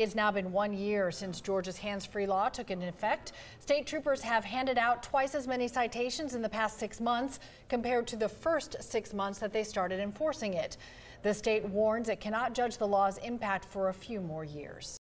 It's now been one year since Georgia's hands-free law took into effect. State troopers have handed out twice as many citations in the past six months compared to the first six months that they started enforcing it. The state warns it cannot judge the law's impact for a few more years.